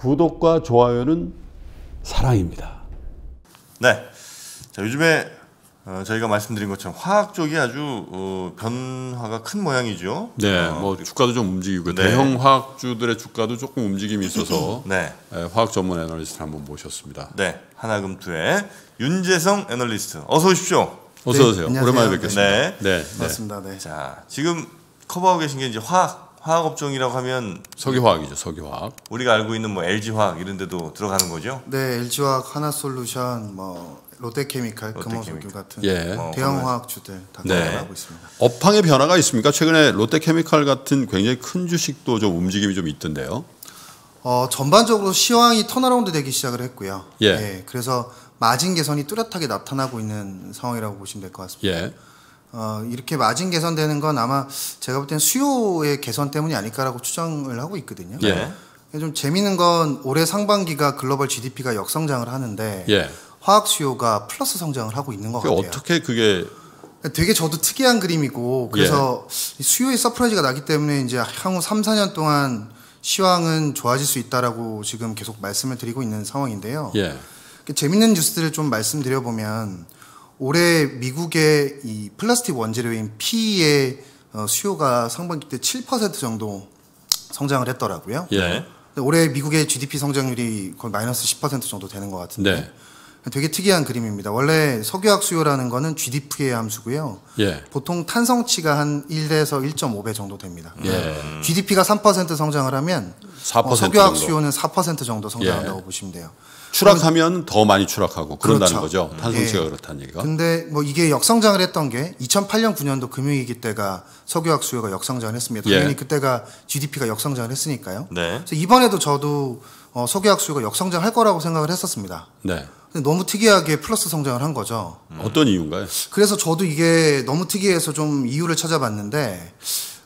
구독과 좋아요는 사랑입니다. 네. 자, 요즘에 어, 저희가 말씀드린 것처럼 화학 쪽이 아주 어, 변화가 큰 모양이죠. 네, 어, 뭐 주가도 좀 움직이고 네. 대형 화학주들의 주가도 조금 움직임이 있어서 네. 에, 화학 전문 애널리스트 한번 모셨습니다. 네. 하나금투의 윤재성 애널리스트. 어서 오십시오. 어서 네, 오세요. 안녕하세요. 오랜만에 뵙겠습니다. 네. 네, 네. 맞습니다. 네. 자, 지금 커버하고 계신 게 이제 화학 화학 업종이라고 하면 석유화학이죠, 석유화학. 우리가 알고 있는 뭐 LG 화학 이런 데도 들어가는 거죠. 네, LG화학, 한화 솔루션, 뭐 롯데케미칼, 롯데케미칼. 금호석유 같은 예. 어, 대형 화학주들 다 네. 들어가고 있습니다. 업황의 변화가 있습니까? 최근에 롯데케미칼 같은 굉장히 큰 주식도 좀 움직임이 좀 있던데요. 어, 전반적으로 시황이 turnaround 되기 시작을 했고요. 예. 네, 그래서 마진 개선이 뚜렷하게 나타나고 있는 상황이라고 보시면 될 것 같습니다. 예. 어, 이렇게 마진 개선되는 건 아마 제가 볼 때는 수요의 개선 때문이 아닐까라고 추정을 하고 있거든요. 예. 좀 재미있는 건 올해 상반기가 글로벌 GDP가 역성장을 하는데 예. 화학 수요가 플러스 성장을 하고 있는 것 같아요. 어떻게 그게 되게 저도 특이한 그림이고 그래서 이 수요의 서프라이즈가 나기 때문에 이제 향후 3, 4년 동안 시황은 좋아질 수 있다라고 지금 계속 말씀을 드리고 있는 상황인데요. 예. 그 재밌는 뉴스들을 좀 말씀드려 보면 올해 미국의 이 플라스틱 원재료인 PE의 어, 수요가 상반기 때 7% 정도 성장을 했더라고요. 예. 올해 미국의 GDP 성장률이 거의 마이너스 10% 정도 되는 것 같은데 네. 되게 특이한 그림입니다. 원래 석유화학 수요라는 거는 GDP의 함수고요. 예. 보통 탄성치가 한 1에서 1.5배 정도 됩니다. 예. GDP가 3% 성장을 하면 4% 어, 석유화학 정도. 수요는 4% 정도 성장한다고 예. 보시면 돼요. 추락하면 더 많이 추락하고 그런다는 그렇죠. 거죠. 탄성치가 예. 그렇다는 얘기가. 근데 뭐 이게 역성장을 했던 게 2008년 9년도 금융위기 때가 석유화학 수요가 역성장을 했습니다. 예. 당연히 그때가 GDP가 역성장을 했으니까요. 네. 그래서 이번에도 저도 어, 석유화학 수요가 역성장할 거라고 생각을 했었습니다. 네. 너무 특이하게 플러스 성장을 한 거죠. 어떤 이유인가요? 그래서 저도 이게 너무 특이해서 좀 이유를 찾아봤는데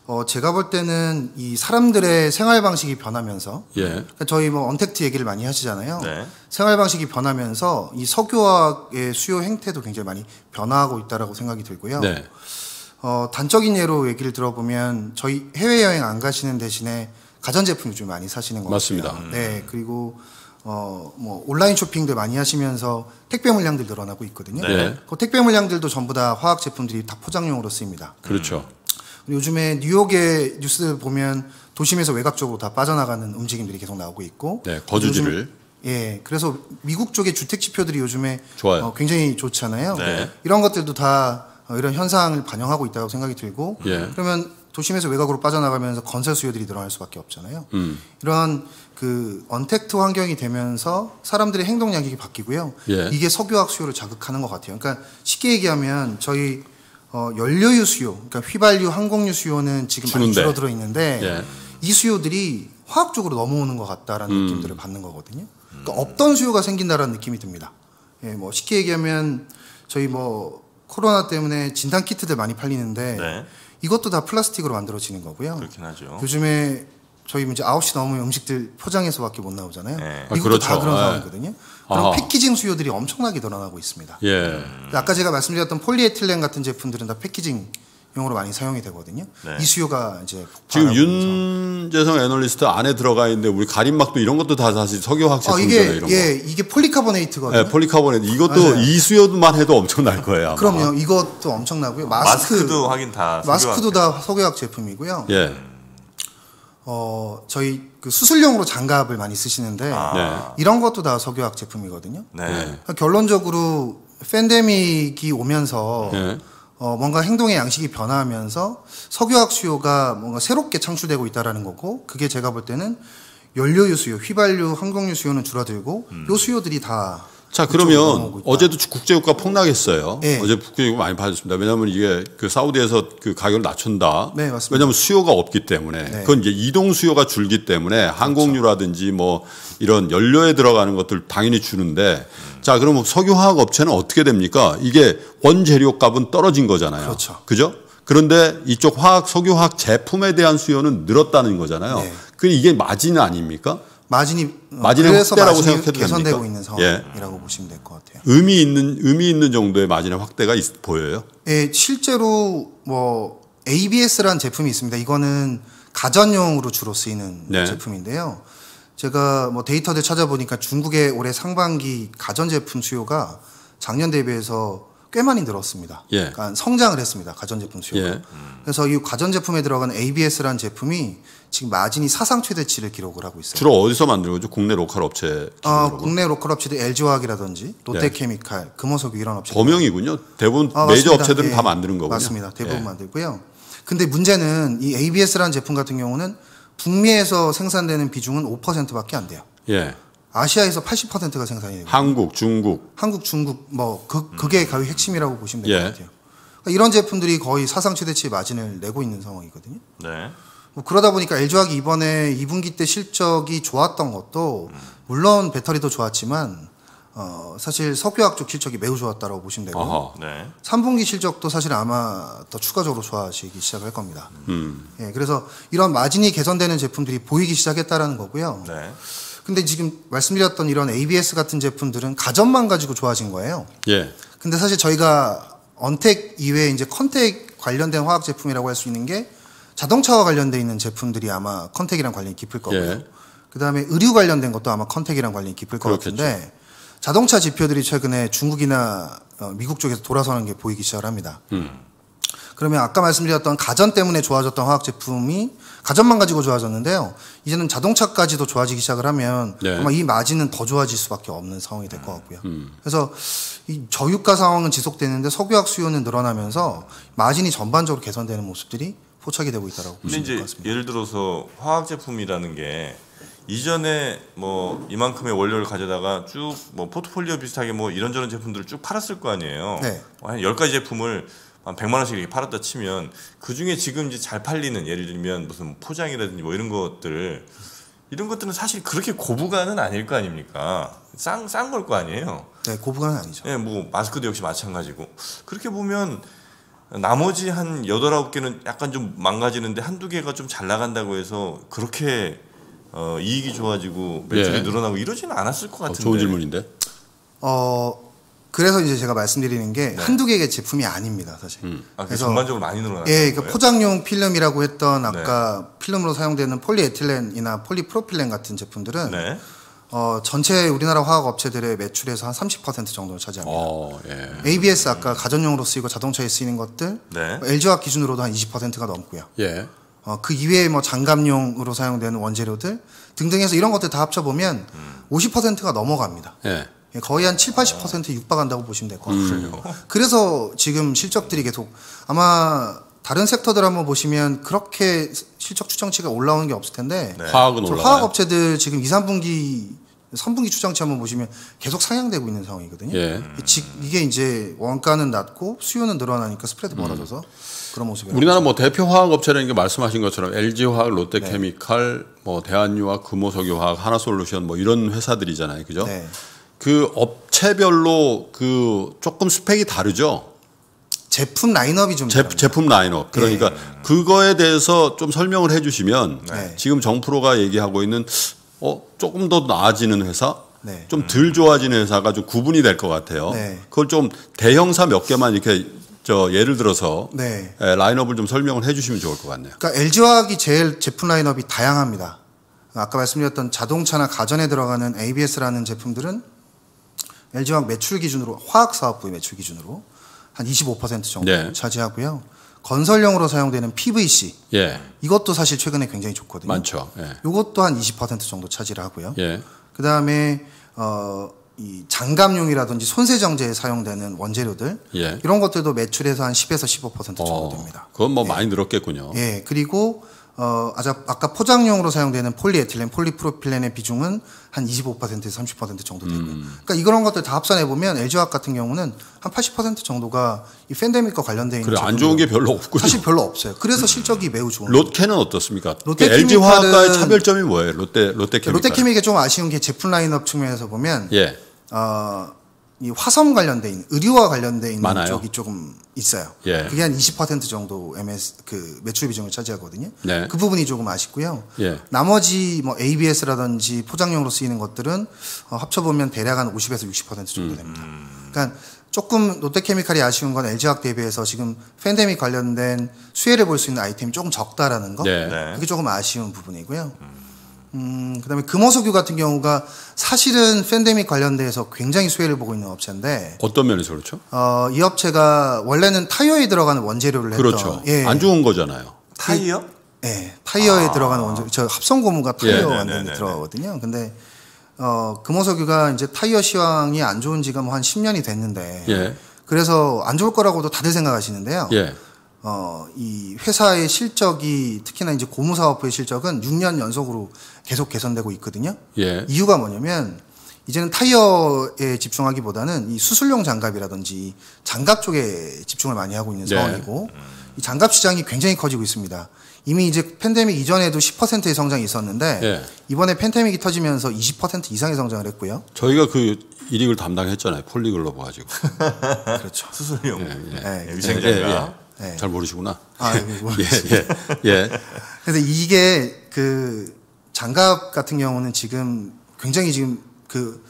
어, 제가 볼 때는 이 사람들의 생활 방식이 변하면서 예. 그러니까 저희 뭐 언택트 얘기를 많이 하시잖아요. 네. 생활 방식이 변하면서 이 석유화학의 수요 행태도 굉장히 많이 변화하고 있다라고 생각이 들고요. 네. 어, 단적인 예로 얘기를 들어보면 저희 해외 여행 안 가시는 대신에 가전 제품을 좀 많이 사시는 것 맞습니다. 같아요. 네, 그리고 어, 뭐 온라인 쇼핑도 많이 하시면서 택배 물량들 늘어나고 있거든요. 네. 그 택배 물량들도 전부 다 화학 제품들이 다 포장용으로 쓰입니다. 그렇죠. 그리고 요즘에 뉴욕의 뉴스들 보면 도심에서 외곽 쪽으로 다 빠져나가는 움직임들이 계속 나오고 있고 네. 거주지를 요즘- 예, 그래서 미국 쪽의 주택 지표들이 요즘에 좋아요. 어, 굉장히 좋잖아요. 네. 이런 것들도 다 어, 이런 현상을 반영하고 있다고 생각이 들고 예. 그러면 도심에서 외곽으로 빠져나가면서 건설 수요들이 늘어날 수밖에 없잖아요. 음. 이러한 그 언택트 환경이 되면서 사람들의 행동 양식이 바뀌고요. 예. 이게 석유화학 수요를 자극하는 것 같아요. 그러니까 쉽게 얘기하면 저희 어, 연료유 수요, 그러니까 휘발유, 항공유 수요는 지금 많이. 줄어들어 있는데 예. 이 수요들이 화학 쪽으로 넘어오는 것 같다라는 음. 느낌들을 받는 거거든요. 그러니까 없던 수요가 생긴다라는 느낌이 듭니다. 예, 뭐 쉽게 얘기하면 저희 뭐 코로나 때문에 진단 키트들 많이 팔리는데 네. 이것도 다 플라스틱으로 만들어지는 거고요. 그렇긴 하죠. 요즘에 저희 이제 9시 넘으면 음식들 포장해서밖에 못 나오잖아요. 네. 아, 이것도 다 그렇죠. 그런 네. 상황이거든요. 그럼 아하. 패키징 수요들이 엄청나게 늘어나고 있습니다. 예. 아까 제가 말씀드렸던 폴리에틸렌 같은 제품들은 다 packaging 용으로 많이 사용이 되거든요. 네. 이 수요가 이제 지금 윤재성 애널리스트 안에 들어가 있는데 우리 가림막도 이런 것도 다 사실 석유화학 상황. 어, 제품이잖아요. 이게. 예, 이게 폴리카보네이트거든요. 예, 폴리카보네이트 이것도 맞아요. 이 수요만 해도 엄청날 거예요. 아마. 그럼요. 이것도 엄청나고요. 마스크, 마스크 도 하긴 다 마스크도 다 석유화학 제품이고요. 예. 어, 저희 그 수술용으로 장갑을 많이 쓰시는데 아. 이런 것도 다 석유화학 제품이거든요. 네. 그러니까 결론적으로 팬데믹이 오면서 예. 어, 뭔가 행동의 양식이 변화하면서 석유화학 수요가 뭔가 새롭게 창출되고 있다라는 거고 그게 제가 볼 때는 연료유 수요, 휘발유, 항공유 수요는 줄어들고 요 수요들이 다 자 그러면. 어제도 국제유가 폭락했어요. 예. 어제 국제유가 많이 빠졌습니다. 왜냐하면 이게 그 사우디에서 그 가격을 낮춘다. 네, 맞습니다. 왜냐하면 수요가 없기 때문에 네. 그건 이제 이동 수요가 줄기 때문에 항공유라든지 뭐 이런 연료에 들어가는 것들 당연히 주는데 자 그러면 석유화학 업체는 어떻게 됩니까? 이게 원재료 값은 떨어진 거잖아요. 그렇죠. 그죠? 그런데 이쪽 화학 석유화학 제품에 대한 수요는 늘었다는 거잖아요. 네. 그 이게 마진 아닙니까? 마진이 어, 마진의 그래서 확대라고 마진이 생각해도 개선되고 됩니까? 있는 예. 상황이라고 보시면 될 것 같아요. 의미 있는 의미 있는 정도의 마진의 확대가 있- 보여요. 예, 실제로 뭐 ABS라는 제품이 있습니다. 이거는 가전용으로 주로 쓰이는 네. 제품인데요. 제가 뭐 데이터들 찾아보니까 중국의 올해 상반기 가전제품 수요가 작년 대비해서 꽤 많이 늘었습니다. 예. 그러니까 성장을 했습니다. 가전제품 수요가. 예. 그래서 이 가전제품에 들어간 ABS라는 제품이 지금 마진이 사상 최대치를 기록을 하고 있어요. 주로 어디서 만드는 거죠? 국내 로컬 업체 어, 기준으로. 국내 로컬 업체들 LG화학이라든지 롯데케미칼, 금호석유 이런 업체들 범용이군요. 대부분 아, 메이저 맞습니다. 업체들은 예. 다 만드는 거군요. 맞습니다. 대부분 예. 만들고요. 근데 문제는 이 ABS라는 제품 같은 경우는 북미에서 생산되는 비중은 5%밖에 안 돼요. 예. 아시아에서 80%가 생산이 되고 한국, 중국. 한국, 중국 뭐 그, 그게 거의 핵심이라고 보시면 될것 예. 같아요. 그러니까 이런 제품들이 거의 사상 최대치 마진을 내고 있는 상황이거든요. 네. 뭐 그러다 보니까 LG화학이 이번에 2분기 때 실적이 좋았던 것도 물론 배터리도 좋았지만 어, 사실 석유화학 쪽 실적이 매우 좋았다고 보시면 되고 어허. 네. 3분기 실적도 사실 아마 더 추가적으로 좋아지기 시작할 겁니다. 음. 예, 그래서 이런 마진이 개선되는 제품들이 보이기 시작했다라는 거고요. 네. 근데 지금 말씀드렸던 이런 ABS 같은 제품들은 가전만 가지고 좋아진 거예요. 예. 근데 사실 저희가 언택 이외에 이제 contact 관련된 화학 제품이라고 할 수 있는 게 자동차와 관련돼 있는 제품들이 아마 contact이랑 관련이 깊을 거고요. 예. 그다음에 의류 관련된 것도 아마 contact이랑 관련이 깊을 것 그렇겠죠. 같은데 자동차 지표들이 최근에 중국이나 어, 미국 쪽에서 돌아서는 게 보이기 시작을 합니다. 음. 그러면 아까 말씀드렸던 가전 때문에 좋아졌던 화학 제품이 가전만 가지고 좋아졌는데요. 이제는 자동차까지도 좋아지기 시작을 하면 네. 아마 이 마진은 더 좋아질 수밖에 없는 상황이 될 것 같고요. 음. 그래서 이 저유가 상황은 지속되는데 석유화학 수요는 늘어나면서 마진이 전반적으로 개선되는 모습들이 포착이 되고 있다고 근데 보시면 될 이제 것 같습니다. 예를 들어서 화학 제품이라는 게 이전에 뭐 이만큼의 원료를 가져다가 쭉 뭐 포트폴리오 비슷하게 뭐 이런저런 제품들을 쭉 팔았을 거 아니에요. 네. 한 10가지 제품을 한 100만 원씩 이렇게 팔았다 치면 그 중에 지금 이제 잘 팔리는 예를 들면 무슨 포장이라든지 뭐 이런 것들 이런 것들은 사실 그렇게 고부가는 아닐 거 아닙니까? 싼 싼 걸 거 아니에요. 네, 고부가는 아니죠. 예, 뭐 마스크도 역시 마찬가지고 그렇게 보면 나머지 한 여덟 아홉 개는 약간 좀 망가지는데 한두 개가 좀 잘 나간다고 해서 그렇게 어, 이익이 좋아지고 매출이 예. 늘어나고 이러지는 않았을 것 어, 같은데. 좋은 질문인데. 어 그래서 이제 제가 말씀드리는 게 한두 개의 제품이 아닙니다, 사실. 아, 그게 그래서 전반적으로 많이 늘어났다는 예, 그러니까? 포장용 필름이라고 했던 아까 필름으로 사용되는 폴리에틸렌이나 폴리프로필렌 같은 제품들은 네. 어, 전체 우리나라 화학 업체들의 매출에서 한 30% 정도를 차지합니다. 어, 예. ABS 아까 가전용으로 쓰이고 자동차에 쓰이는 것들 네. LG화학 기준으로도 한 20%가 넘고요. 예. 어, 그 이외에 뭐 장갑용으로 사용되는 원재료들 등등 해서 이런 것들 다 합쳐 보면 50%가 넘어갑니다. 예. 예, 거의 한 7, 80% 육박한다고 보시면 될 것 같아요. 그래서 지금 실적들이 계속 아마 다른 섹터들 한번 보시면 그렇게 실적 추정치가 올라오는 게 없을 텐데 네. 화학은 저 올라가요. 화학 업체들 지금 2, 3분기 3분기 추정치 한번 보시면 계속 상향되고 있는 상황이거든요. 예. 지- 이게 이제 원가는 낮고 수요는 늘어나니까 스프레드 벌어져서 그런 모습이에요. 우리나라 뭐 대표 화학 업체라는 게 말씀하신 것처럼 LG화학, 롯데케미칼, 뭐 대한유화, 금호석유화학, 하나솔루션 뭐 이런 회사들이잖아요. 그죠? 네. 그 업체별로 그 조금 스펙이 다르죠. 제품 라인업이 좀 제. 제품 라인업. 그러니까 그거에 대해서 좀 설명을 해 주시면 네. 지금 정프로가 얘기하고 있는 어, 조금 더 나아지는 회사, 네. 좀덜 좋아지는 회사가 좀 구분이 될 것 같아요. 네. 그걸 좀 대형사 몇 개만 이렇게 저 예를 들어서 네. 에, 라인업을 좀 설명을 해 주시면 좋을 것 같네요. 그러니까 LG화학이 제일 제품 라인업이 다양합니다. 아까 말씀드렸던 자동차나 가전에 들어가는 ABS라는 제품들은 LG화학 매출 기준으로 화학 사업부의 매출 기준으로 한 25% 정도 네. 차지하고요. 건설용으로 사용되는 PVC 예, 이것도 사실 최근에 굉장히 좋거든요. 많죠. 예, 이것도 한 20% 정도 차지를 하고요. 예, 그 다음에 어, 이 장갑용이라든지 손세정제에 사용되는 원재료들 예. 이런 것들도 매출에서 한 10에서 15% 정도 어, 됩니다. 그건 뭐 많이 늘었겠군요. 예, 그리고 어, 아자, 아까 포장용으로 사용되는 폴리에틸렌, 폴리프로필렌의 비중은 한 25%에서 30% 정도 되고요. 음. 그러니까 이런 것들 다 합산해 보면 LG화학 같은 경우는 한 80% 정도가 이 팬데믹과 있는 그래 안 좋은 게 별로 없군요. 사실 별로 없어요. 그래서 실적이 매우 좋은 롯케는 어떻습니까? 롯데케미칼은- LG 화학과의 차별점이 뭐예요? 롯데 롯데케미칼. 롯데케미가 좀 아쉬운 게 제품 라인업 측면에서 보면 예, 어, 이 화섬 관련돼 있는 의류와 관련돼 있는 많아요? 쪽이 조금 있어요. 예. 그게 한 20% 정도 MS 그 매출 비중을 차지하거든요. 네. 그 부분이 조금 아쉽고요. 예. 나머지 뭐 ABS라든지 포장용으로 쓰이는 것들은 어, 합쳐 보면 대략 한 50에서 60% 음. 정도 됩니다. 그러니까 조금 롯데케미칼이 아쉬운 건 LG화학 대비해서 지금 팬데믹 관련된 수혜를 볼 수 있는 아이템이 조금 적다라는 거. 네. 네. 그게 조금 아쉬운 부분이고요. 음, 그다음에 금호석유 같은 경우가 사실은 팬데믹 관련돼서 굉장히 수혜를 보고 있는 업체인데 어떤 면에서 그렇죠? 어, 이 업체가 원래는 타이어에 들어가는 원재료를 했던 그렇죠. 예, 안 좋은 거잖아요. 타이어? 예, 타이어에 들어가는 원재료 저 합성 고무가 타이어 예, 완전히 네네네네. 들어가거든요. 근데 어, 금호석유가 이제 타이어 시황이 안 좋은 지가 뭐 한 10년이 됐는데 예. 그래서 안 좋을 거라고도 다들 생각하시는데요. 예. 어, 이 회사의 실적이 특히나 이제 고무 사업부의 실적은 6년 연속으로 계속 개선되고 있거든요. 예. 이유가 뭐냐면 이제는 타이어에 집중하기보다는 이 수술용 장갑이라든지 장갑 쪽에 집중을 많이 하고 있는 네. 상황이고 이 장갑 시장이 굉장히 커지고 있습니다. 이미 이제 팬데믹 이전에도 10%의 성장이 있었는데 예. 이번에 팬데믹이 터지면서 20% 이상의 성장을 했고요. 저희가 그 일익을 담당했잖아요. poly glove 가지고. 그렇죠. 수술용 네. 예, 위생장갑. 네. 잘 모르시구나. 아, 이거 뭐- 예, 예, 예. 그래서 이게 그 장갑 같은 경우는 지금 굉장히 지금 그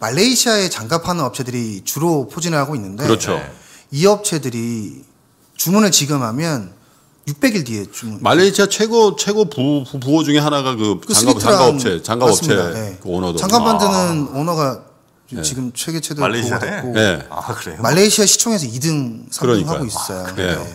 말레이시아에 장갑하는 업체들이 주로 포진을 하고 있는데 그렇죠. 네. 이 업체들이 주문을 지금 하면 600일 뒤에 주문. 말레이시아 최고 최고 부, 부 부호 중에 하나가 그그 장갑 스리트랑- 장갑 업체 장갑업체 맞습니다. 네. 그 오너도. 장갑 만드는 오너가 지금 세계 최대 말레이시아에? 부호가 됐고 네. 아 그래요? 말레이시아 시총에서 2등 3등 그러니까요. 하고 있어요. 아, 그래요?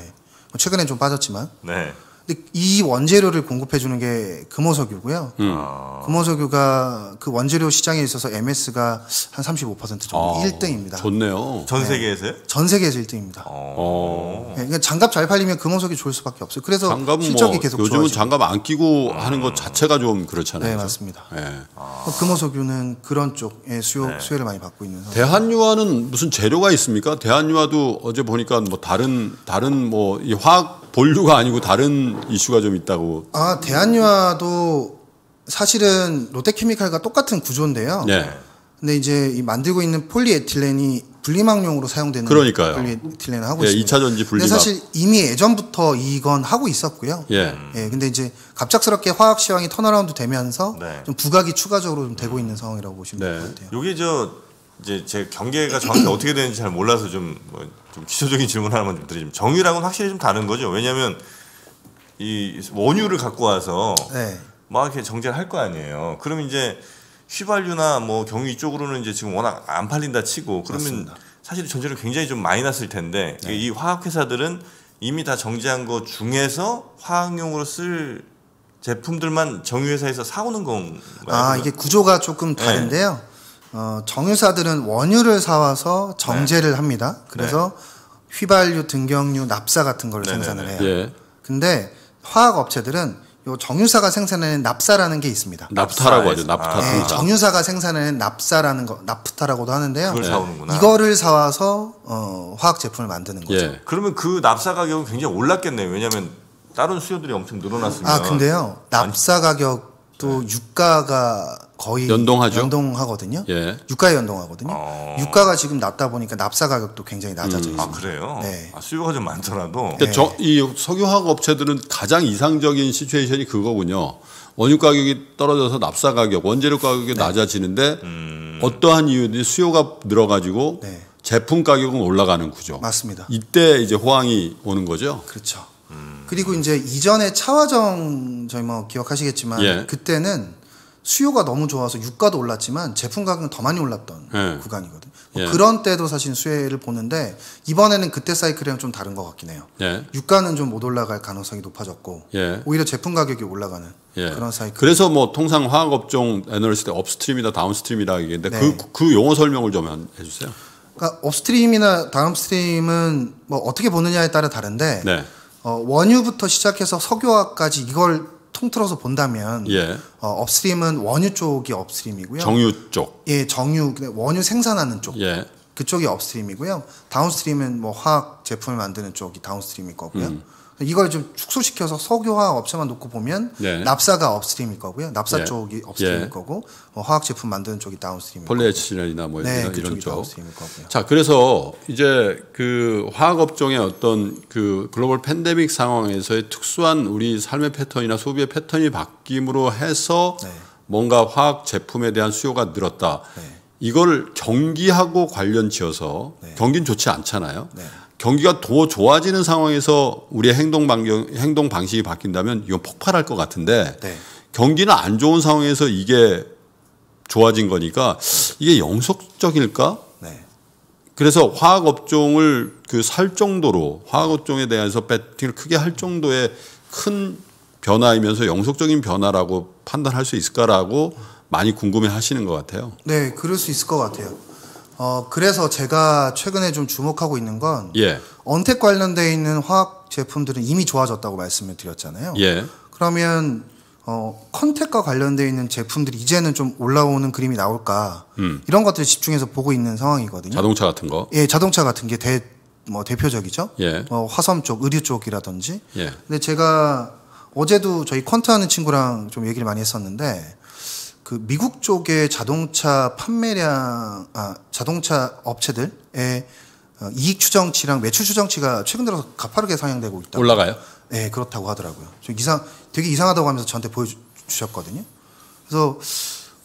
최근에 좀 빠졌지만. 네. 근데 이 원재료를 공급해 주는 게 금호석유고요. 음. 아, 금호석유가 그 원재료 시장에 있어서 MS가 한 35% 정도 아, 1등입니다. 좋네요. 전 세계에서요? 전 세계에서 1등입니다. 어. 네, 그러니까 장갑 잘 팔리면 금호석이 좋을 수밖에 없어요. 그래서 장갑은 실적이 뭐 계속 요즘은 좋아지고. 장갑 안 끼고 하는 것 자체가 좀 그렇잖아요. 네? 맞습니다. 예. 어, 금호석유는 그런 쪽의 수요 네. 수혜를 많이 받고 있는 상황. 대한유화는 무슨 재료가 있습니까? 대한유화도 어제 보니까 뭐 다른 다른 뭐 이 화학 본류가 아니고 다른 이슈가 좀 있다고. 아, 대한유화도 사실은 롯데케미칼과 똑같은 구조인데요. 네. 근데 이제 이 만들고 있는 폴리에틸렌이 분리막용으로 사용되는 그러니까요. 폴리에틸렌을 하고 예, 있습니다. 2차 전지 분리막. 근데 사실 이미 예전부터 이건 하고 있었고요. 예. 예, 근데 이제 갑작스럽게 화학 시황이 turnaround 되면서 네. 좀 부각이 추가적으로 좀 되고 있는 상황이라고 보시면 될 네. 것 같아요. 요게 저 이제 제 경계가 정확히 어떻게 되는지 잘 몰라서 좀, 뭐, 좀 기초적인 질문 하나만 좀 드리면 정유랑은 확실히 좀 다른 거죠. 왜냐하면 이 원유를 갖고 와서 네. 막 이렇게 정제를 할 거 아니에요. 그럼 이제 휘발유나 뭐 경유 이쪽으로는 이제 지금 워낙 안 팔린다 치고 그러면 맞습니다. 네. 사실 전제를 굉장히 좀 많이 났을 텐데 이 화학 회사들은 이미 다 정제한 거 중에서 화학용으로 쓸 제품들만 정유 회사에서 사오는 건가요? 아, 이게 구조가 조금 네. 다른데요. 어, 정유사들은 원유를 사와서 정제를 네. 합니다. 그래서 휘발유, 등경유, 납사 같은 걸 네네네. 생산을 해요. 예. 근데 화학 업체들은 요 정유사가 생산하는 납사라는 게 있습니다. 나프타라고 하죠. 납사. 나프타. 아. 네, 통사. 정유사가 생산하는 납사라는 거, 나프타라고도 하는데요. 그걸 네. 사오는구나. 이거를 사와서 어, 화학 제품을 만드는 거죠. 예. 그러면 그 납사 가격은 굉장히 올랐겠네요. 왜냐하면 다른 수요들이 엄청 늘어났으면 아 근데요, 납사 가격 도 유가가 거의 연동하죠? 연동하거든요. 예. 유가에 연동하거든요. 어. 유가가 지금 낮다 보니까 납사 가격도 굉장히 낮아져 있습니다. 아 그래요? 네. 아, 수요가 좀 많더라도 근데 저, 이 석유화학 업체들은 가장 이상적인 시츄에이션이 그거군요. 원유 가격이 떨어져서 납사 가격, 원재료 가격이 낮아지는데 어떠한 이유든 수요가 늘어가지고 네. 제품 가격은 올라가는 구조. 맞습니다. 이때 이제 호황이 오는 거죠. 그렇죠. 그리고 이제 이전에 차화정 저희 뭐 기억하시겠지만 예. 그때는 수요가 너무 좋아서 유가도 올랐지만 제품 가격은 더 많이 올랐던 예. 구간이거든요. 뭐 예. 그런 때도 사실 수혜를 보는데 이번에는 그때 사이클이랑 좀 다른 것 같긴 해요. 예. 유가는 좀 못 올라갈 가능성이 높아졌고 예. 오히려 제품 가격이 올라가는 예. 그런 사이클. 그래서 뭐 통상 화학 업종 애널리스트 upstream이다 downstream이다 얘기인데 네. 그, 그 용어 설명을 좀 한- 해주세요. 그러니까 upstream이나 downstream은 뭐 어떻게 보느냐에 따라 다른데 네. 어, 원유부터 시작해서 석유화학까지 이걸 통틀어서 본다면 예. 어, upstream은 원유 쪽이 upstream이고요. 정유 쪽. 예, 정유 원유 생산하는 쪽 예. 그쪽이 upstream이고요. downstream은 뭐 화학 제품을 만드는 쪽이 downstream일 거고요. 음. 이걸 좀 축소시켜서 석유화학 업체만 놓고 보면 네. 납사가 upstream일 거고요. 납사 예. 쪽이 upstream일 예. 거고 어, 화학 제품 만드는 쪽이 downstream일. 폴리에틸렌이나 뭐 네, 이런, 쪽. downstream일 거고요. 자, 그래서 이제 그 화학 업종의 어떤 그 글로벌 팬데믹 상황에서의 특수한 우리 삶의 패턴이나 소비의 패턴이 바뀜으로 해서 네. 뭔가 화학 제품에 대한 수요가 늘었다. 네. 이걸 경기하고 관련 지어서 네. 경기는 좋지 않잖아요. 네. 경기가 더 좋아지는 상황에서 우리의 행동 반경 행동 방식이 바뀐다면 이건 폭발할 것 같은데 네. 경기는 안 좋은 상황에서 이게 좋아진 거니까 이게 영속적일까? 네. 그래서 화학 업종을 그 살 정도로 화학 업종에 대해서 배팅을 크게 할 정도의 큰 변화이면서 영속적인 변화라고 판단할 수 있을까라고 많이 궁금해 하시는 것 같아요. 네, 그럴 수 있을 것 같아요. 어, 그래서 제가 최근에 좀 주목하고 있는 건 예. 언택 관련돼 있는 화학 제품들은 이미 좋아졌다고 말씀을 드렸잖아요. 예. 그러면 어, 컨택과 관련돼 있는 제품들이 이제는 좀 올라오는 그림이 나올까 음. 이런 것들을 집중해서 보고 있는 상황이거든요. 자동차 같은 거. 예, 자동차 같은 게 대, 뭐 대표적이죠. 예. 어, 화섬 쪽, 의류 쪽이라든지. 예. 근데 제가 어제도 저희 quant 하는 친구랑 좀 얘기를 많이 했었는데 그 미국 쪽의 자동차 판매량, 아, 자동차 업체들의 어, 이익 추정치랑 매출 추정치가 최근 들어서 가파르게 상향되고 있다. 올라가요? 네, 그렇다고 하더라고요. 좀 이상, 되게 이상하다고 하면서 저한테 보여주셨거든요. 그래서,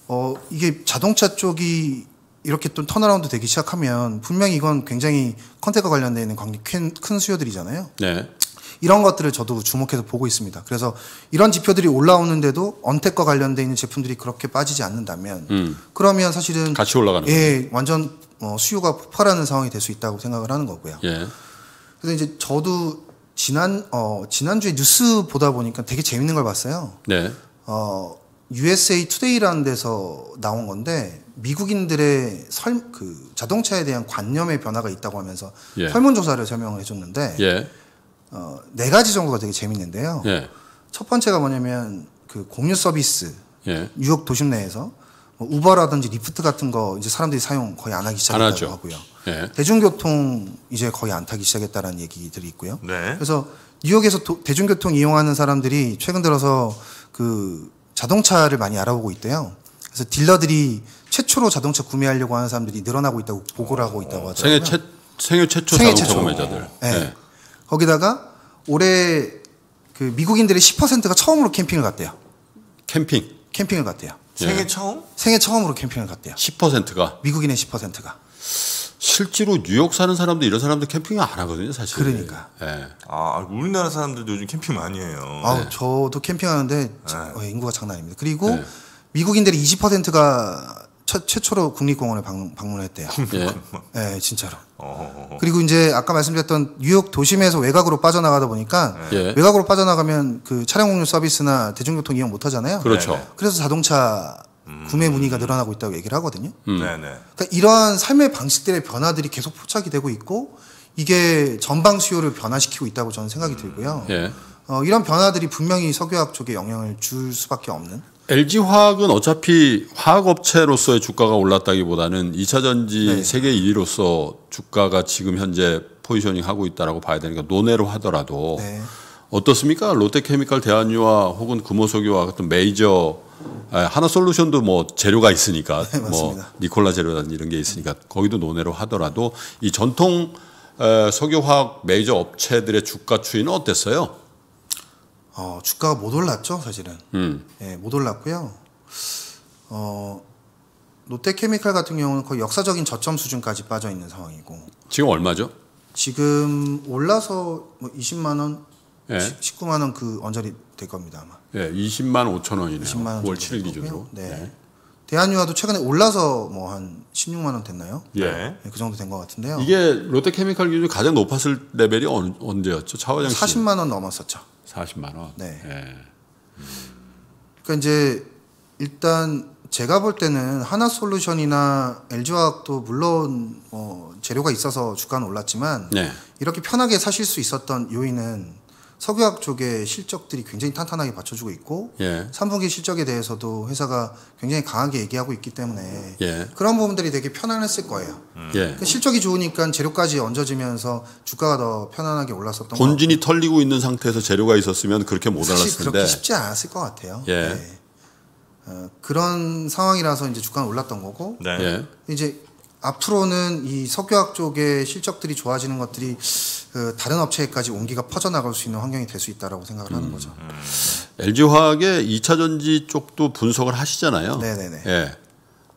어, 이게 자동차 쪽이 이렇게 또 turnaround 되기 시작하면 분명히 이건 굉장히 contact과 관련되어 있는 큰 수요들이잖아요. 네. 이런 것들을 저도 주목해서 보고 있습니다. 그래서 이런 지표들이 올라오는데도 untact과 관련되어 있는 제품들이 그렇게 빠지지 않는다면 음. 그러면 사실은 같이 올라가는 거예요. 예, 완전 어, 수요가 폭발하는 상황이 될 수 있다고 생각을 하는 거고요. 예. 그래서 이제 저도 지난 어 지난주에 뉴스 보다 보니까 되게 재밌는 걸 봤어요. 네. 어 USA Today라는 데서 나온 건데 미국인들의 설 그 자동차에 대한 관념의 변화가 있다고 하면서 예. 설문조사를 설명을 해줬는데 예. 어, 네 가지 정도가 되게 재밌는데요. 예. 첫 번째가 뭐냐면 그 공유 서비스 예. 뉴욕 도심 내에서 뭐 우버라든지 리프트 같은 거 이제 사람들이 사용 거의 안 하기 안 시작했다고 하죠. 하고요. 예. 대중교통 이제 거의 안 타기 시작했다라는 얘기들이 있고요. 네. 그래서 뉴욕에서 도- 대중교통 이용하는 사람들이 최근 들어서 그 자동차를 많이 알아보고 있대요. 그래서 딜러들이 최초로 자동차 구매하려고 하는 사람들이 늘어나고 있다고 보고를 하고 있다고 하더라고요. 생애 최 생애 최초 생애 자동차 최초. 구매자들. 네. 예. 거기다가 올해 그 미국인들의 10%가 처음으로 캠핑을 갔대요. 캠핑 캠핑을 갔대요. 생애 예. 처음? 생애 처음으로 캠핑을 갔대요. 10%가 미국인의 10%가. 실제로 뉴욕 사는 사람들 이런 사람들 캠핑 안 하거든요, 사실. 그러니까. 예. 아 우리나라 사람들도 요즘 캠핑 많이 해요. 아우 저도 캠핑하는데 자- 어, 인구가 장난 아닙니다. 그리고 네. 미국인들의 20%가 최초로 국립공원을 방문, 방문했대요. 예. 네, 진짜로. 어. 그리고 이제 아까 말씀드렸던 뉴욕 도심에서 외곽으로 빠져나가다 보니까 예. 외곽으로 빠져나가면 그 차량 공유 서비스나 대중교통 이용 못 하잖아요. 그렇죠. 네네. 그래서 자동차 구매 문의가 늘어나고 있다고 얘기를 하거든요. 음. 네네. 그러니까 이러한 삶의 방식들의 변화들이 계속 포착이 되고 있고 이게 전방 수요를 변화시키고 있다고 저는 생각이 들고요. 예. 어, 이런 변화들이 분명히 석유화학 쪽에 영향을 줄 수밖에 없는. LG 화학은 어차피 화학 업체로서의 주가가 올랐다기보다는 2차 전지 네. 세계 1위로서 주가가 지금 현재 포지셔닝 하고 있다라고 봐야 되니까 논외로 하더라도 네. 어떻습니까? 롯데케미칼 대한유화 혹은 금호석유화 같은 메이저 아, 하나 솔루션도 뭐 재료가 있으니까 네, 뭐. 니콜라 재료라든지 이런 게 있으니까 거기도 논외로 하더라도 이 전통 에, 석유화학 메이저 업체들의 주가 추이는 어땠어요? 어, 주가가 못 올랐죠, 사실은. 음. 예, 못 올랐고요. 어, 롯데케미칼 같은 경우는 거의 역사적인 저점 수준까지 빠져 있는 상황이고 지금 얼마죠? 지금 올라서 뭐 20만 원, 예. 19만 원 그 언저리 될 겁니다 아마. 예, 20만 5천 원이네요. 20만 원 9월 정도 7일 될 기준으로. 거고요. 네. 대한유화도 최근에 올라서 뭐 한 16만 원 됐나요? 예. 네. 네, 그 정도 된 것 같은데요. 이게 롯데케미칼 기준 가장 높았을 레벨이 어느, 언제였죠? 차화장 씨. 40만 원 넘었었죠. 40만 원. 네. 예. 그러니까 이제 일단 제가 볼 때는 하나 솔루션이나 LG화학도 물론 어, 재료가 있어서 주가는 올랐지만 네. 이렇게 편하게 사실 수 있었던 요인은 석유화학 쪽의 실적들이 굉장히 탄탄하게 받쳐주고 있고 예. 3분기 실적에 대해서도 회사가 굉장히 강하게 얘기하고 있기 때문에 예. 그런 부분들이 되게 편안했을 거예요. 예. 그 실적이 좋으니까 재료까지 얹어지면서 주가가 더 편안하게 올랐었던 것 본진이 털리고 있는 상태에서 재료가 있었으면 그렇게 못 사실 올랐을 텐데. 그렇게 쉽지 않았을 것 같아요. 예. 네. 어, 그런 상황이라서 이제 주가는 올랐던 거고 네. 예. 이제 앞으로는 이 석유화학 쪽의 실적들이 좋아지는 것들이 그 다른 업체에까지 온기가 퍼져나갈 수 있는 환경이 될 수 있다라고 생각을 음. 하는 거죠. LG 화학의 2차 전지 쪽도 분석을 하시잖아요. 네네네. 예.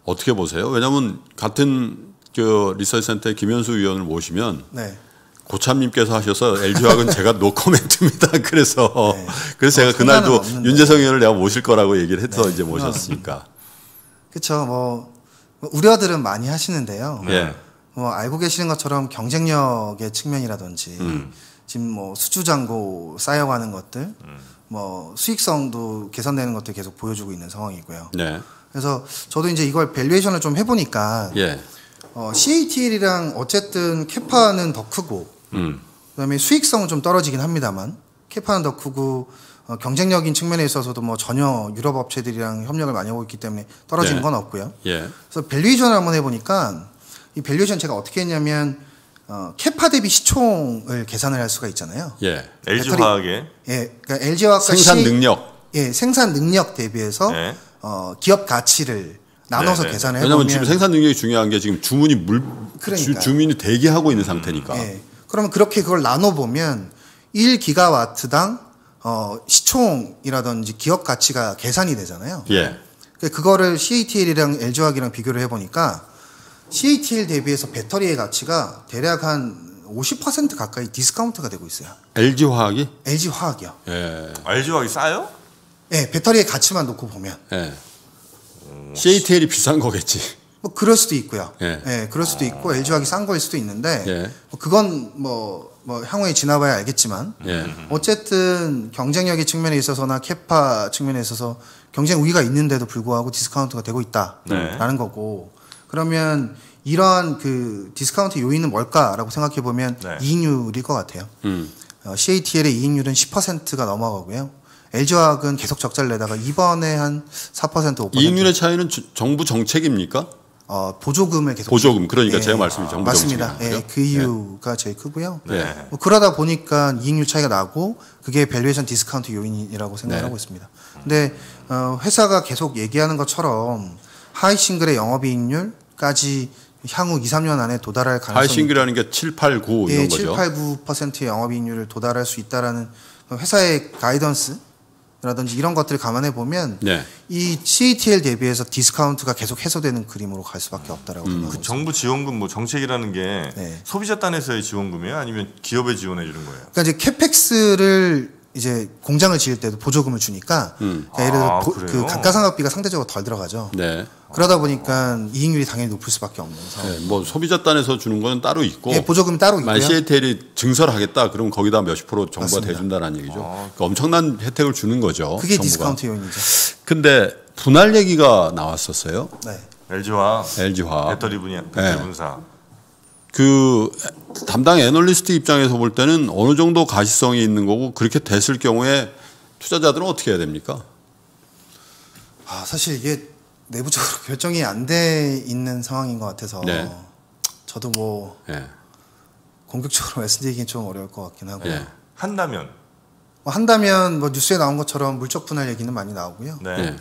어떻게 보세요? 왜냐하면 같은 그 리서치 센터의 김현수 위원을 모시면 네. 고참님께서 하셔서 LG화학은 제가 no comment입니다. 그래서 네. 그래서 제가 어, 그날도. 윤재성 위원을 내가 모실 거라고 얘기를 해서 네. 이제 모셨으니까. 그렇죠. 뭐, 뭐 우려들은 많이 하시는데요. 예. 뭐 알고 계시는 것처럼 경쟁력의 측면이라든지 음. 지금 뭐 수주 잔고 쌓여가는 것들, 뭐 수익성도 개선되는 것들 계속 보여주고 있는 상황이고요. 네. 그래서 저도 이제 이걸 valuation을 좀 해보니까 예. 어, CATL이랑 어쨌든 capa는 더 크고 음. 그다음에 수익성은 좀 떨어지긴 합니다만 capa는 더 크고 어, 경쟁력인 측면에 있어서도 뭐 전혀 유럽 업체들이랑 협력을 많이 하고 있기 때문에 떨어지는 네. 건 없고요. 예. 그래서 valuation을 한번 해보니까 이 valuation 제가 어떻게 했냐면 어, capa 대비 시총을 계산을 할 수가 있잖아요. 예. LG 배터리- 화학의 예, 그러니까 LG화학과 생산 능력. 예, 생산 능력 대비해서 네. 어, 기업 가치를 나눠서 네, 네. 계산을 왜냐하면 해보면 지금 생산 능력이 중요한 게 지금 주문이 물 그러니까요. 주, 문이 대기하고 있는 상태니까. 예. 그러면 그렇게 그걸 나눠 보면 1기가와트당 어, 시총이라든지 기업 가치가 계산이 되잖아요. 예. 그- 그거를 CATL이랑 LG화학이랑 비교를 해보니까 CATL 대비해서 배터리의 가치가 대략 한 50% 가까이 디스카운트가 되고 있어요. LG 화학이 LG 화학이요. 예. LG 화학이 싸요? 예, 배터리의 가치만 놓고 보면 예. CATL이 비싼 거겠지. 뭐 그럴 수도 있고요. 예. 그럴 수도 있고 LG 화학이 싼 거일 수도 있는데 예. 뭐 그건 뭐, 뭐 향후에 지나봐야 알겠지만 예. 어쨌든 경쟁력의 측면에 있어서나 capa 측면에 있어서 경쟁 우위가 있는데도 불구하고 디스카운트가 되고 있다라는 네. 거고 그러면 이러한 그 디스카운트 요인은 뭘까라고 생각해 보면 네. 이익률일 것 같아요. 음. 어, CATL의 이익률은 10%가 넘어가고요. LG화학은 계속 적자를 내다가 이번에 한 4% 5% 이익률의 차이는 주- 정부 정책입니까? 어, 보조금을 계속 보조금. 그러니까 예. 제가 말씀이 정부 맞습니다. 예, 그 이유가 제일 크고요. 네. 뭐 그러다 보니까 이익률 차이가 나고 그게 valuation 디스카운트 요인이라고 생각을 네. 하고 있습니다. 근데 어, 회사가 계속 얘기하는 것처럼 high single의 영업이익률까지 향후 2, 3년 안에 도달할 가능성이 high single이라는 게 7, 8, 9 이런 예, 거죠. 7, 8, 9%의 영업이익률을 도달할 수 있다라는 회사의 guidance라든지 이런 것들을 감안해 보면 네. 이 CATL 대비해서 디스카운트가 계속 해소되는 그림으로 갈 수밖에 없다라고 음. 그. 정부 지원금 뭐 정책이라는 게 네. 소비자 단에서의 지원금이에요? 아니면 기업에 지원해 주는 거예요? 그러니까 이제 CAPEX를 이제 공장을 지을 때도 보조금을 주니까 음. 그러니까 예를 들어 아, 보-? 그 감가상각비가 상대적으로 덜 들어가죠. 네. 그러다 보니까 이익률이 당연히 높을 수밖에 없는 상황. 네. 뭐 소비자 단에서 주는 거는 따로 있고 예, 보조금이 따로 있고요. 만약 CATL이 증설하겠다 그럼 거기다 몇십 프로 정부가 맞습니다. 대준다는 얘기죠. 그러니까 엄청난 혜택을 주는 거죠. 그게 정부가. 디스카운트 요인이죠. 근데 분할 얘기가 나왔었어요. 네. LG 화학 LG 화학. 배터리 분야 배터리 네. 분사 그 담당 애널리스트 입장에서 볼 때는 어느 정도 가시성이 있는 거고 그렇게 됐을 경우에 투자자들은 어떻게 해야 됩니까? 아, 사실 이게 내부적으로 결정이 안 돼 있는 상황인 것 같아서 네. 저도 뭐 예. 공격적으로 말씀드리긴 좀 어려울 것 같긴 하고요. 예. 한다면 뭐 한다면 뭐 뉴스에 나온 것처럼 물적 분할 얘기는 많이 나오고요. 네. 예.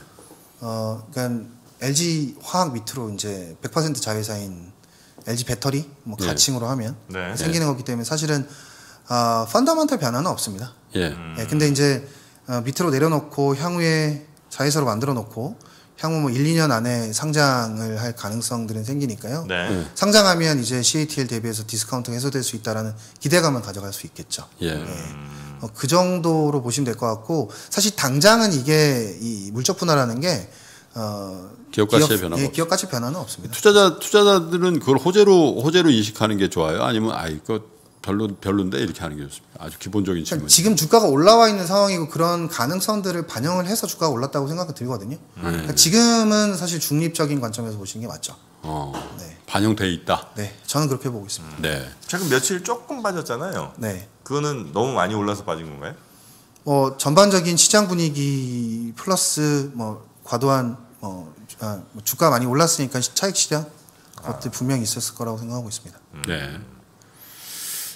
어, 그러니까 LG 화학 밑으로 이제 100% 자회사인 LG 배터리 뭐 네. 가칭으로 하면 네. 생기는 거기 때문에 사실은 아, fundamental 변화는 없습니다. 예. 음. 예, 근데 이제 어, 밑으로 내려놓고 향후에 자회사로 만들어 놓고 향후 뭐 1, 2년 안에 상장을 할 가능성들은 생기니까요. 네. 네. 상장하면 이제 CATL 대비해서 디스카운트가 해소될 수 있다라는 기대감을 가져갈 수 있겠죠. 예. 어, 그 정도로 보시면 될 것 같고 사실 당장은 이게 이 물적 분할하는 게 어, 기업 가치의 변화가 예, 없- 기업 가치 변화는 없습니다. 투자자 투자자들은 그걸 호재로 호재로 인식하는 게 좋아요. 아니면 아 이거 별로 별론데 이렇게 하는 게 좋습니다. 아주 기본적인 그러니까 질문. 지금 주가가 올라와 있는 상황이고 그런 가능성들을 반영을 해서 주가가 올랐다고 생각이 들거든요. 음. 그러니까 지금은 사실 중립적인 관점에서 보시는 게 맞죠. 어, 네, 반영돼 있다. 네, 저는 그렇게 보고 있습니다. 네. 최근 며칠 조금 빠졌잖아요. 네, 그거는 너무 많이 올라서 빠진 건가요? 뭐 전반적인 시장 분위기 플러스 뭐 과도한 뭐, 아, 뭐 주가 많이 올랐으니까 차익 실현 그것들 분명히 있었을 거라고 생각하고 있습니다. 네.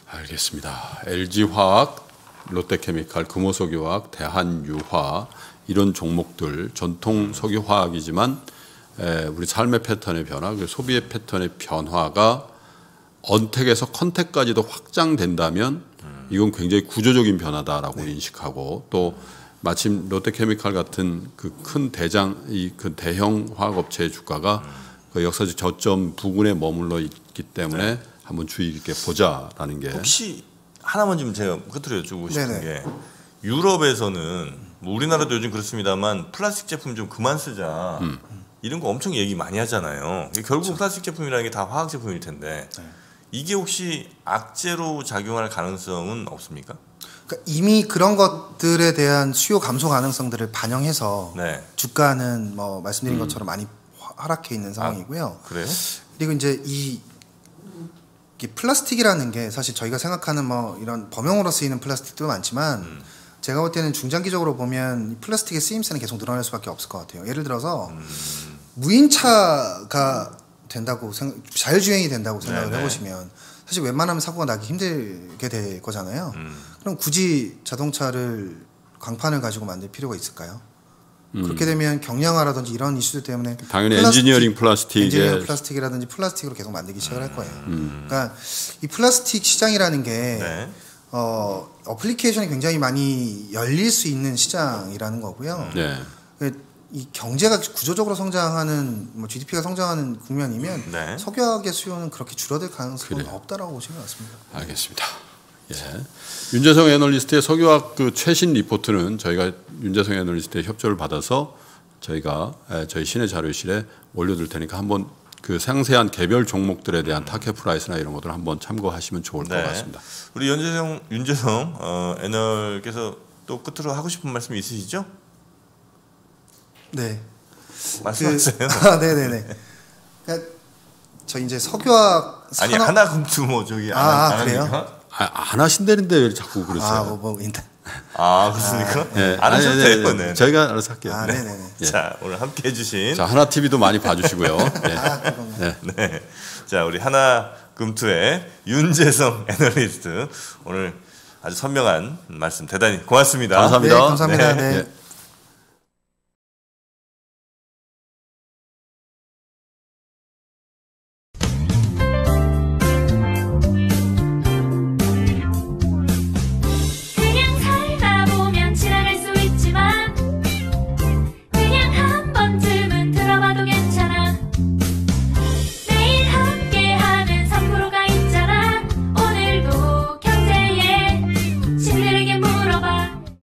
알겠습니다. LG 화학, 롯데케미칼, 금호석유화학, 대한유화 이런 종목들 전통 석유화학이지만 에, 우리 삶의 패턴의 변화, 그 소비의 패턴의 변화가 언택에서 컨택까지도 확장된다면 이건 굉장히 구조적인 변화다라고 인식하고 또 마침 롯데케미칼 같은 그 큰 대장 이 그 대형 화학 업체의 주가가 그 역사적 저점 부근에 머물러 있기 때문에 한번 주의 깊게 보자라는 게 혹시 하나만 좀 제가 끝으로 여쭈고 싶은 네네. 게 유럽에서는 뭐 우리나라도 요즘 그렇습니다만 플라스틱 제품 좀 그만 쓰자 음. 이런 거 엄청 얘기 많이 하잖아요. 결국 플라스틱 제품이라는 게 다 화학 제품일 텐데 네. 이게 혹시 악재로 작용할 가능성은 없습니까? 그러니까 이미 그런 것들에 대한 수요 감소 가능성들을 반영해서 네. 주가는 뭐 말씀드린 음. 것처럼 많이 화- 하락해 있는 상황이고요. 그래요? 그리고 이제 이 플라스틱이라는 게 사실 저희가 생각하는 뭐 이런 범용으로 쓰이는 플라스틱도 많지만 음. 제가 볼 때는 중장기적으로 보면 이 플라스틱의 쓰임새는 계속 늘어날 수밖에 없을 것 같아요. 예를 들어서 음. 무인차가 된다고 생각, 자율주행이 된다고 생각을 네네. 해보시면 사실 웬만하면 사고가 나기 힘들게 될 거잖아요. 음. 그럼 굳이 자동차를 강판을 가지고 만들 필요가 있을까요? 음. 그렇게 되면 경량화라든지 이런 이슈들 때문에 당연히 플라스틱, 엔지니어링 플라스틱에 엔지니어링 플라스틱이라든지 플라스틱으로 계속 만들기 시작을 할 거예요. 음. 그러니까 이 플라스틱 시장이라는 게 네. 어, application이 굉장히 많이 열릴 수 있는 시장이라는 거고요. 네. 이 경제가 구조적으로 성장하는 뭐 GDP가 성장하는 국면이면 네. 석유화학의 수요는 그렇게 줄어들 가능성은 거의 없다라고 보시면 맞습니다. 알겠습니다. 예. 윤재성 애널리스트의 석유화학 그 최신 리포트는 저희가 윤재성 애널리스트의 협조를 받아서 저희가 에, 저희 신의 자료실에 올려둘 테니까 한번 그 상세한 개별 종목들에 대한 타켓 프라이스나 이런 것들 한번 참고하시면 좋을 것 네. 같습니다. 우리 윤재성 윤재성 어, 애널께서 또 끝으로 하고 싶은 말씀 있으시죠? 네. 말씀하세요. 아, 네네네. 그러니까 저 이제 석유화학 아니 산업 하나 금투 뭐 저기 아, 안, 아, 안 그래요? 합니까? 아, 안 하신다는데 왜 자꾸 아, 그러세요? 뭐, 뭐, 인터. 아 그렇습니까? 예. 안 아니, 하셔도 네, 돼요. 네. 네. 저희가 알아서 할게요. 아, 네. 네네네. 예. 자 오늘 함께 해주신 자 하나 TV도 많이 봐주시고요. 네. 아, 네. 네. 자, 우리 하나 금투의 윤재성 애널리스트 오늘 아주 선명한 말씀 대단히 고맙습니다. 감사합니다. 네, 감사합니다. 네. 예.